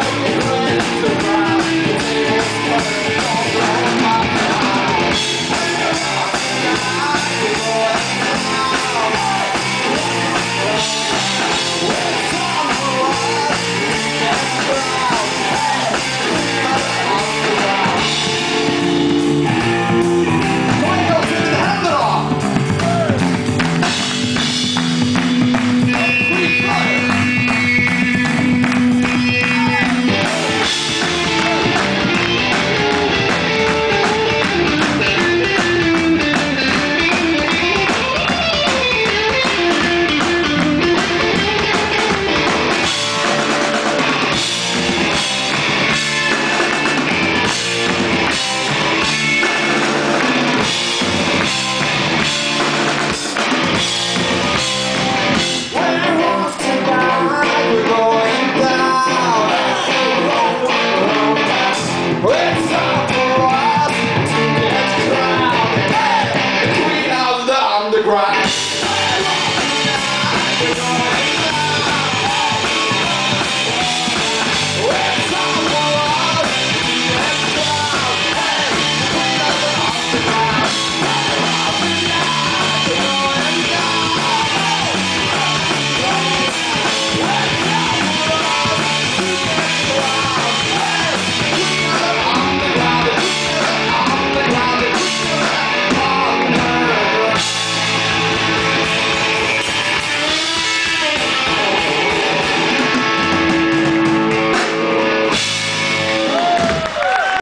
Thank you. rock.